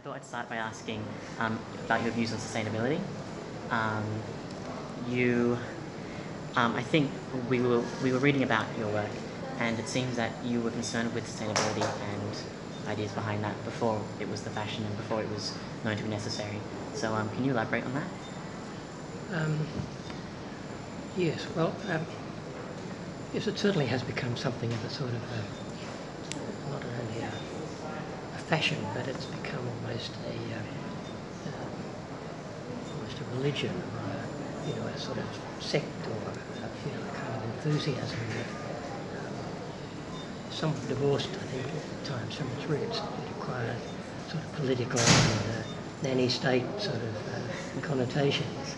thought I'd start by asking um, about your views on sustainability. Um, you, um, I think we were we were reading about your work, and it seems that you were concerned with sustainability and ideas behind that before it was the fashion and before it was known to be necessary. So, um, can you elaborate on that? Um, yes, well, um, yes, it certainly has become something of a sort of not only a fashion, but it's become almost a uh, uh, almost a religion, or a, you know, a sort of sect, or a, you know, kind of enthusiasm that um, somewhat divorced, I think, at times from its roots. It acquired sort of political and uh, nanny state sort of uh, connotations.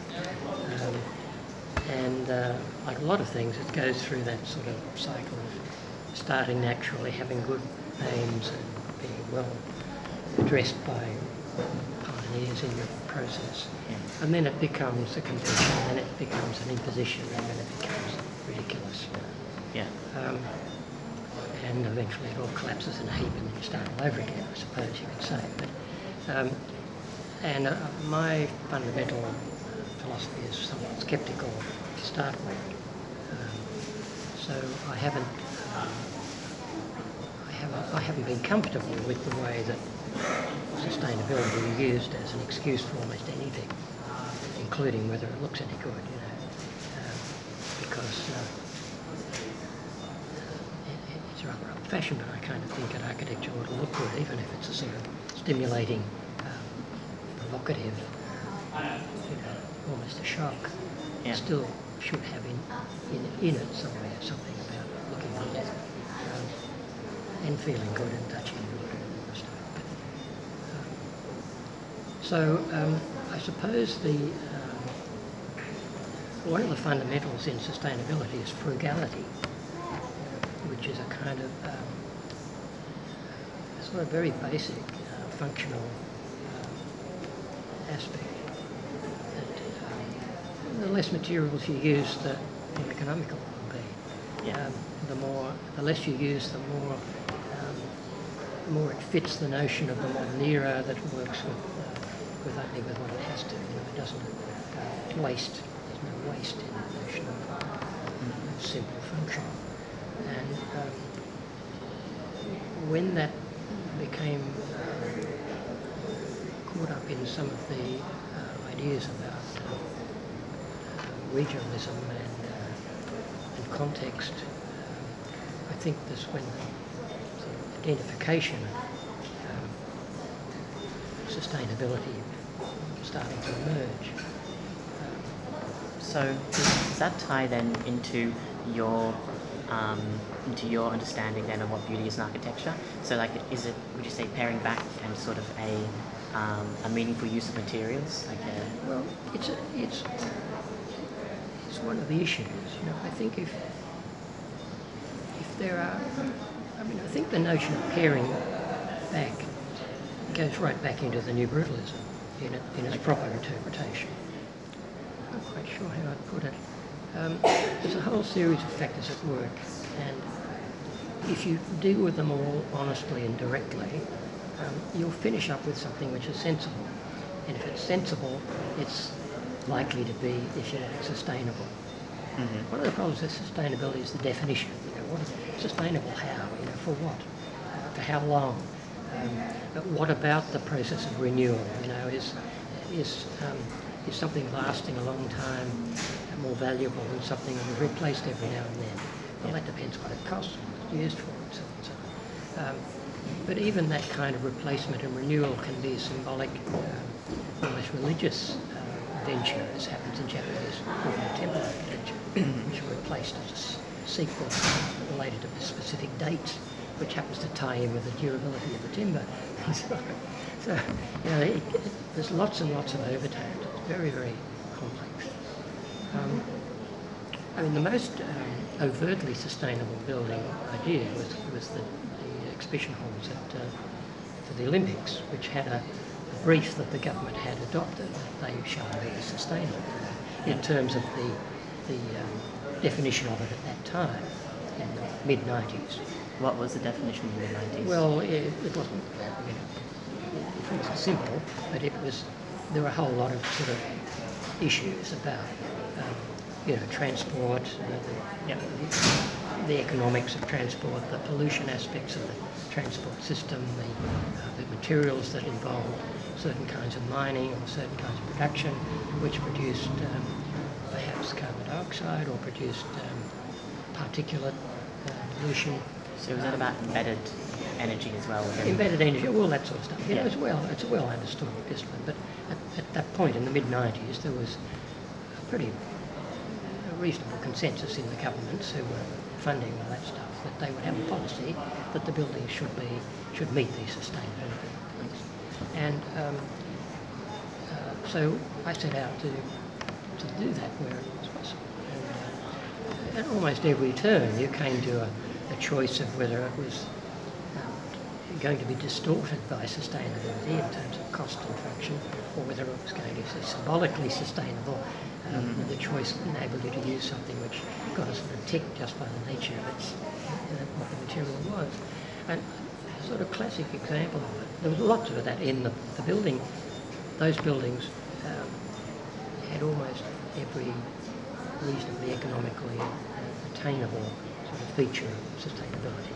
Um, and uh, like a lot of things, it goes through that sort of cycle of starting naturally, having good aims being well addressed by pioneers in the process. Yeah. And then it becomes a convention, and then it becomes an imposition, and then it becomes ridiculous. Yeah. Um, and eventually it all collapses in a heap and then you start all over again, I suppose you could say. But, um, and uh, my fundamental philosophy is somewhat sceptical to start with. Um, so I haven't, um, I haven't, been comfortable with the way that sustainability is used as an excuse for almost anything, including whether it looks any good, you know, um, because uh, it, it's rather old-fashioned, but I kind of think that architecture ought to look good, even if it's a sort of stimulating, um, provocative, you know, almost a shock. Yeah. It still should have in, in, in it somewhere something about and feeling good and touching stuff. So um, I suppose the um, one of the fundamentals in sustainability is frugality, which is a kind of um, sort of very basic uh, functional um, aspect. That um, the less materials you use, the more economical it will be. Yeah. Um, the more, the less you use, the more, more it fits the notion of the modern era that works with, uh, with only with what it has to. You know, it doesn't uh, waste. There's no waste in the notion of uh, simple function. And um, when that became um, caught up in some of the uh, ideas about uh, uh, regionalism and, uh, and context, um, I think this when identification of um, sustainability starting to emerge. So does, that tie then into your um, into your understanding then of what beauty is in architecture? So like, is it would you say paring back and sort of a um, a meaningful use of materials? Like a, Well, it's a, it's it's one of the issues. You know, I think if if there are, I mean, I think the notion of paring back goes right back into the new brutalism in, it, in its proper interpretation. I'm not quite sure how I'd put it. Um, there's a whole series of factors at work, and if you deal with them all honestly and directly, um, you'll finish up with something which is sensible. And if it's sensible, it's likely to be, if you like, sustainable. Mhm. One of the problems with sustainability is the definition. You know, what is sustainable? How? You know, for what? Uh, for how long? Um, what about the process of renewal? You know, is is um, is something lasting a long time more valuable than something that is replaced every now and then? Well, that depends what it costs and what it's used for, and so on so. Um, but even that kind of replacement and renewal can be a symbolic, um, almost religious uh, venture, as happens in Japanese temple architecture, which replaced as sequel related to specific dates, which happens to tie in with the durability of the timber. So, you know, it, it, there's lots and lots of overtones. It's very, very complex. Um, I mean, the most um, overtly sustainable building I did was, was the, the exhibition halls at, uh, for the Olympics, which had a, a brief that the government had adopted that they shall be sustainable in terms of the, the um, definition of it at that time in the mid 90s. what was the definition in the 90s? Well, it, it wasn't, I mean, wasn't simple, but it was there were a whole lot of sort of issues about um, you know transport, uh, the, you know, the, the, economics of transport, the pollution aspects of the transport system, the, uh, the materials that involved certain kinds of mining or certain kinds of production, which produced um, dioxide or produced um, particulate uh, pollution. So is that about embedded energy as well? Embedded energy, all that sort of stuff. You know, it's well, it's a well understood discipline. But at, at that point in the mid '90s, there was a pretty a reasonable consensus in the governments who were funding all that stuff that they would have a policy that the buildings should be should meet these sustainability points. And um, uh, so I set out to to do that where it was possible. And, uh, at almost every turn, you came to a, a choice of whether it was um, going to be distorted by sustainability in terms of cost and function, or whether it was going to be symbolically sustainable. Um, The choice enabled you to use something which got a sort of tick just by the nature of its, uh, what the material was. And a sort of classic example of it, there was lots of that in the, the building. Those buildings um, had almost every reasonably economically attainable sort of feature of sustainability.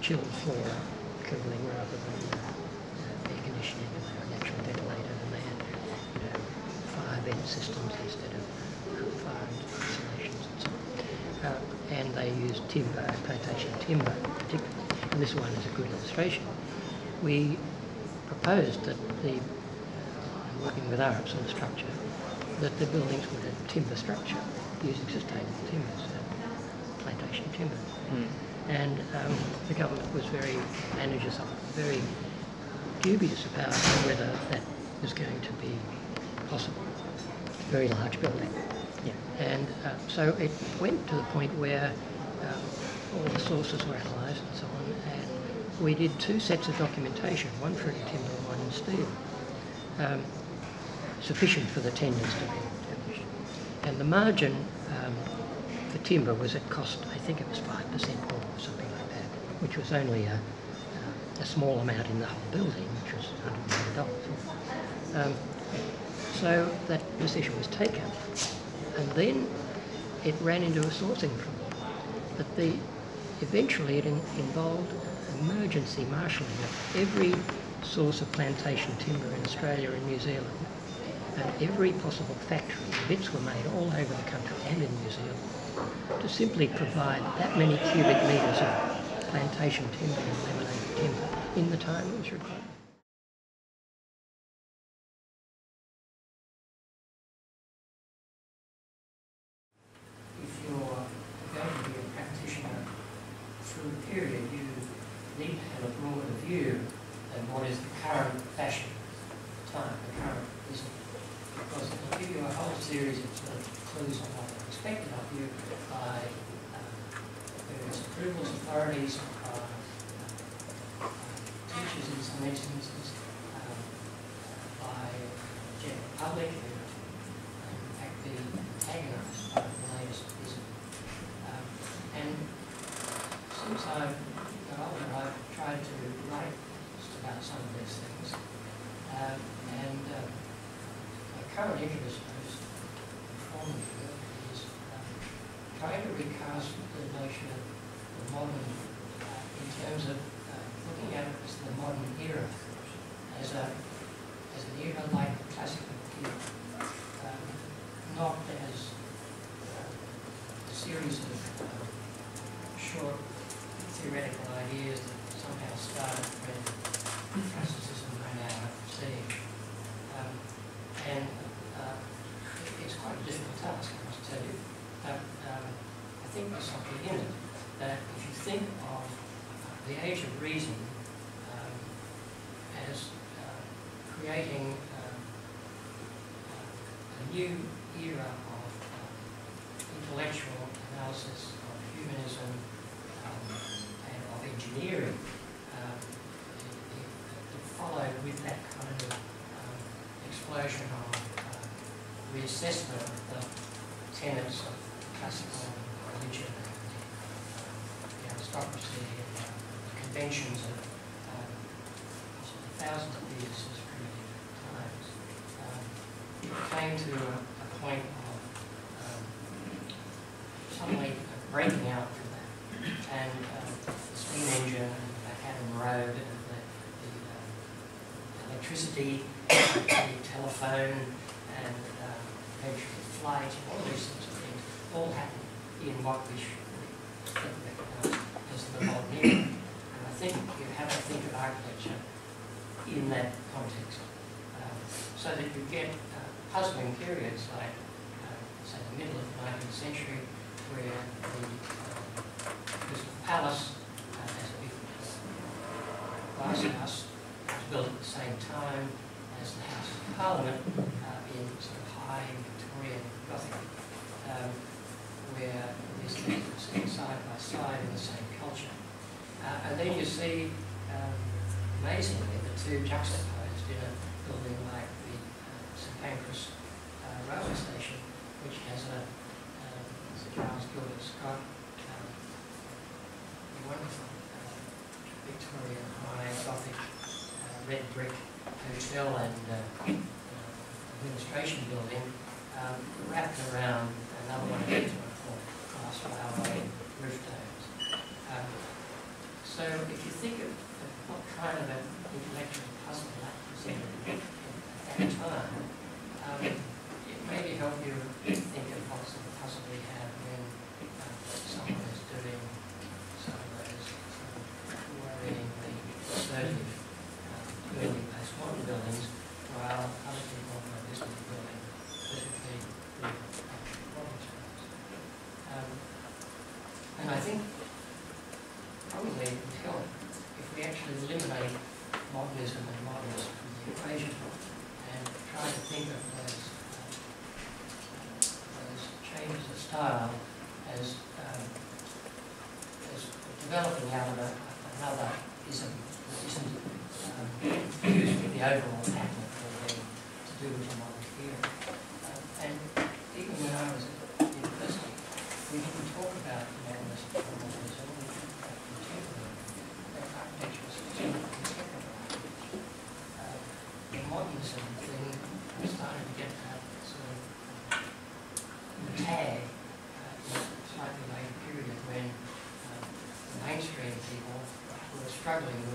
Chilled floor cooling rather than uh, uh, air conditioning, and were natural ventilated, and they had you know, fire vent systems instead of uh, fire installations and so on. Uh, and they used timber, plantation timber particularly. And this one is a good illustration. We proposed that the, uh, working with Arups on the structure, that the buildings would have timber structure using sustainable timbers, uh, plantation timber. Mm. And um, the government was very, managers of very dubious about whether that was going to be possible. Very large building. Yeah. And uh, so it went to the point where um, all the sources were analysed and so on, and we did two sets of documentation, one for timber and one in steel, um, sufficient for the tenders to be established. And the margin um, for timber was at cost, I think it was 5% more or something like that, which was only a, a small amount in the whole building, which was $100 million. Um, so that decision was taken, and then it ran into a sourcing problem. But the, eventually it in, involved emergency marshalling of every source of plantation timber in Australia and New Zealand, and every possible factory. Bits were made all over the country and in New Zealand to simply provide that many cubic metres of plantation timber and laminated timber in the time it was required. If you're going to be a practitioner through a period, you need to have a broader view than what is the current fashion time, the current business. Because it will give you a whole series of sort of clues on what are expected of you by uh, various authorities, by uh, teachers in some instances, um, by general public, who uh, in fact be antagonised by the latest ism. Um, and since I've got older, I've tried to write just about some of these things. Um, and uh, my current interest most formative is trying to recast the notion of the modern in terms of uh, looking at it as the modern era, as a as an era like the classical period, um, not as uh, a series of uh, short theoretical ideas that somehow started when classicism ran out of steam. Um, and uh, it- it's quite a difficult task, I must tell you. But um, I think there's something in it that if you think of the age of reason um, as uh, creating um, uh, a new era of uh, intellectual analysis of humanism um, and of engineering um, it followed with that kind of um, explosion of uh, reassessment of the tenets of classical religion and the, uh, aristocracy and uh, the conventions of um, thousands of years since primitive times, um, it came to a, a point of um, suddenly breaking out from that. And um, the steam engine and the road and the, the um, electricity, the telephone, and um, flight, and all these sorts of things, all happened in what we should recognise as the modern era. And I think you have to think of architecture in that context, um, so that you get uh, puzzling periods like, uh, say, the middle of the 19th century, where the uh, Palace, uh, glass house, was built at the same time as the House of Parliament uh, in sort of high Victorian Gothic, um, where these things are sitting side by side in the same culture. Uh, and then you see, um, amazingly, the two juxtaposed in a building like the uh, St Pancras uh, railway station, which has a um, Charles Gilbert Scott, um, wonderful Victorian high Gothic uh, red brick hotel and uh, uh, administration building um, wrapped around another one of these what I call glass railway roof domes. Um, so if you think of, of what kind of an intellectual puzzle that presented at that time, um, it maybe help you think of what sort of puzzle we have when uh, someone is doing some of those sort of worryingly assertive uh, early postmodern buildings, while other people are busy building perfectly good modern times. Um, and I think probably it would help if we actually eliminate modernism and modernism from the equation and try to think of those, um, those changes of style as, um, as developing out of a, another ism that isn't um, the overall pattern of everything to do with the modern era. Um, and even when I was at university, we didn't talk about modernism or modernism, we talked about contemporary. Architecture contemporary. Uh, the modernism thing started to get that sort of tag uh, in a slightly later period when um, the mainstream people were struggling